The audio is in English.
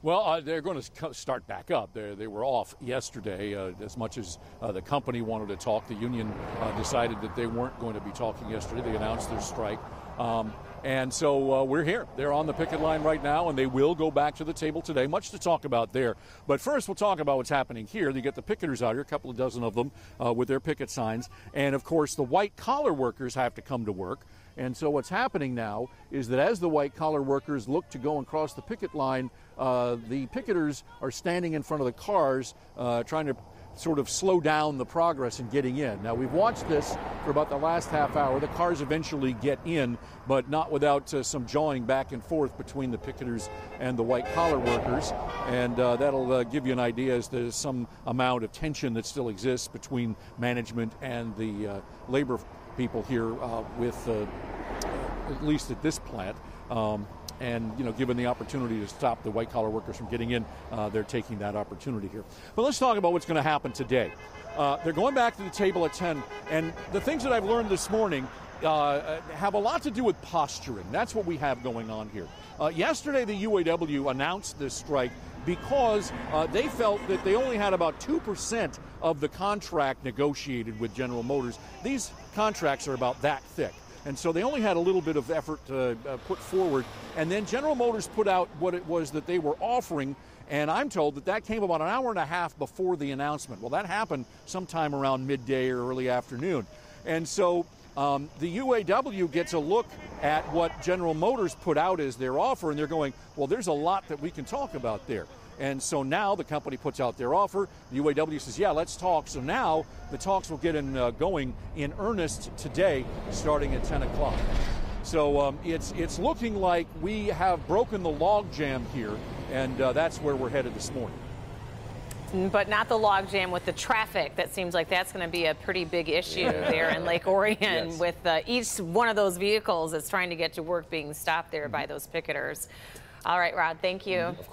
Well, uh, they're going to start back up. They're, they were off yesterday. Uh, as much as uh, the company wanted to talk, the union uh, decided that they weren't going to be talking yesterday. They announced their strike. Um, and so uh, we're here. They're on the picket line right now, and they will go back to the table today. Much to talk about there. But first, we'll talk about what's happening here. You get the picketers out here, a couple of dozen of them uh, with their picket signs. And of course, the white collar workers have to come to work. And so what's happening now is that as the white collar workers look to go and cross the picket line, uh, the picketers are standing in front of the cars uh, trying to sort of slow down the progress in getting in. Now, we've watched this for about the last half hour. The cars eventually get in, but not without uh, some jawing back and forth between the picketers and the white collar workers. And uh, that'll uh, give you an idea as to some amount of tension that still exists between management and the uh, labor people here uh, with, uh, at least at this plant. Um, and you know, given the opportunity to stop the white collar workers from getting in, uh, they're taking that opportunity here. But let's talk about what's going to happen today. Uh, they're going back to the table at 10, and the things that I've learned this morning uh, have a lot to do with posturing. That's what we have going on here. Uh, yesterday, the UAW announced this strike because uh, they felt that they only had about 2% of the contract negotiated with General Motors. These contracts are about that thick. And so they only had a little bit of effort to uh, put forward. And then General Motors put out what it was that they were offering. And I'm told that that came about an hour and a half before the announcement. Well, that happened sometime around midday or early afternoon. And so um, the UAW gets a look at what General Motors put out as their offer, and they're going, well, there's a lot that we can talk about there. And so now the company puts out their offer. The UAW says, yeah, let's talk. So now the talks will get in, uh, going in earnest today, starting at 10 o'clock. So um, it's, it's looking like we have broken the logjam here, and uh, that's where we're headed this morning but not the logjam with the traffic. That seems like that's going to be a pretty big issue yeah. there in Lake Orion yes. with uh, each one of those vehicles that's trying to get to work being stopped there mm -hmm. by those picketers. All right, Rod, thank you. Mm -hmm.